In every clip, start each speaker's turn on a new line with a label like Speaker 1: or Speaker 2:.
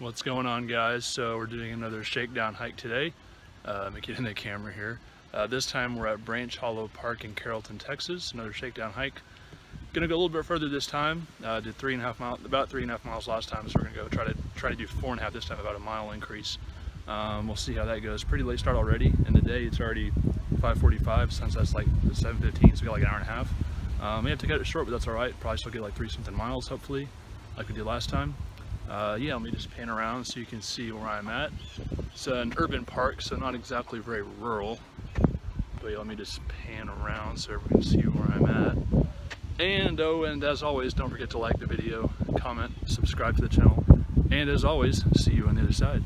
Speaker 1: What's going on guys? So we're doing another shakedown hike today. Uh, let me get in the camera here. Uh, this time we're at Branch Hollow Park in Carrollton, Texas. Another shakedown hike. Gonna go a little bit further this time. Uh, did three and a half miles, about three and a half miles last time, so we're gonna go try to try to do four and a half this time, about a mile increase. Um, we'll see how that goes. Pretty late start already in the day. It's already 5:45. Sunset's like 7:15, so we got like an hour and a half. Um, we have to cut it short, but that's all right. Probably still get like three something miles, hopefully, like we did last time. Uh, yeah, let me just pan around so you can see where I'm at. It's an urban park, so not exactly very rural. But yeah, let me just pan around so everyone can see where I'm at. And oh, and as always, don't forget to like the video, comment, subscribe to the channel. And as always, see you on the other side.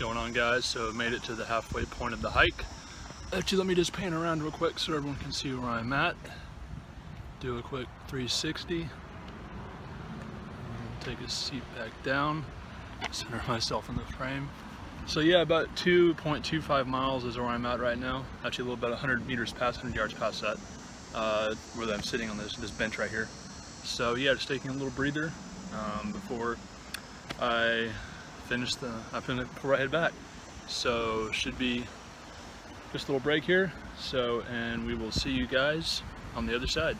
Speaker 1: Going on guys. So I made it to the halfway point of the hike. Actually let me just pan around real quick so everyone can see where I'm at. Do a quick 360 take a seat back down. Center myself in the frame. So yeah about 2.25 miles is where I'm at right now. Actually a little about 100 meters past 100 yards past that uh, where I'm sitting on this this bench right here. So yeah just taking a little breather um, before I finish the, I'm gonna before I head back. So should be just a little break here. So, and we will see you guys on the other side.